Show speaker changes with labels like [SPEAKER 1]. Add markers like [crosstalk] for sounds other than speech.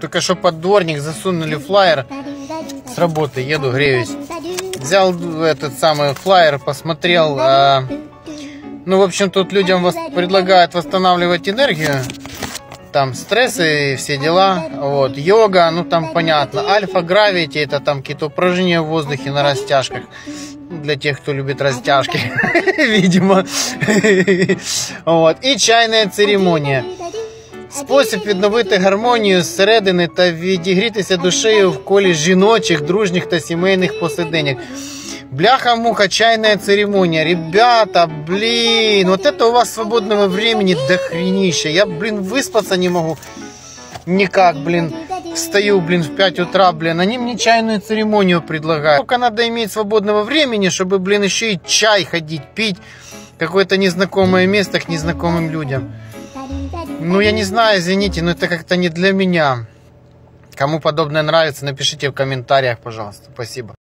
[SPEAKER 1] только что под дворник засунули флаер с работы, еду, греюсь. Взял этот самый флаер, посмотрел. а, ну, в общем, тут людям вос- предлагают восстанавливать энергию. Там стрессы и все дела. Вот. Йога, ну там понятно. Альфа гравити, это там какие-то упражнения в воздухе на растяжках. Для тех, кто любит растяжки, [laughs] видимо. [laughs] Вот. І чайна церемонія. Спосіб відновити гармонію зсередини та відігрітися душею в колі жіночих, дружніх та сімейних посиденьок. Бляха-муха, чайная церемония. Ребята, блин, вот это у вас свободного времени дохренище. Я, блин, выспаться не могу. Никак, блин. Встаю, блин, в 5 утра, блин. Они мне чайную церемонию предлагают. Только надо иметь свободного времени, чтобы, блин, еще и чай ходить, пить. Какое-то незнакомое место к незнакомым людям. Ну, я не знаю, извините, но это как-то не для меня. Кому подобное нравится, напишите в комментариях, пожалуйста. Спасибо.